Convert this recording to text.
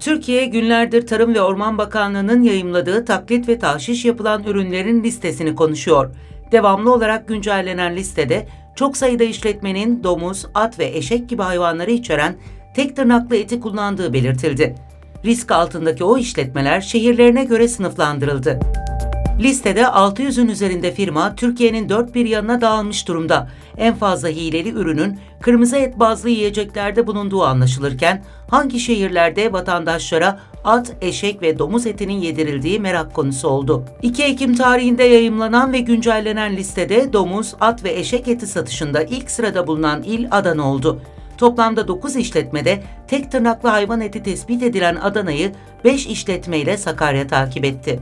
Türkiye günlerdir Tarım ve Orman Bakanlığı'nın yayımladığı taklit ve tahşiş yapılan ürünlerin listesini konuşuyor. Devamlı olarak güncellenen listede çok sayıda işletmenin domuz, at ve eşek gibi hayvanları içeren tek tırnaklı eti kullandığı belirtildi. Risk altındaki o işletmeler şehirlerine göre sınıflandırıldı. Listede 600'ün üzerinde firma Türkiye'nin dört bir yanına dağılmış durumda. En fazla hileli ürünün kırmızı et bazlı yiyeceklerde bulunduğu anlaşılırken hangi şehirlerde vatandaşlara at, eşek ve domuz etinin yedirildiği merak konusu oldu. 2 Ekim tarihinde yayımlanan ve güncellenen listede domuz, at ve eşek eti satışında ilk sırada bulunan il Adana oldu. Toplamda 9 işletmede tek tırnaklı hayvan eti tespit edilen Adana'yı 5 işletmeyle Sakarya takip etti.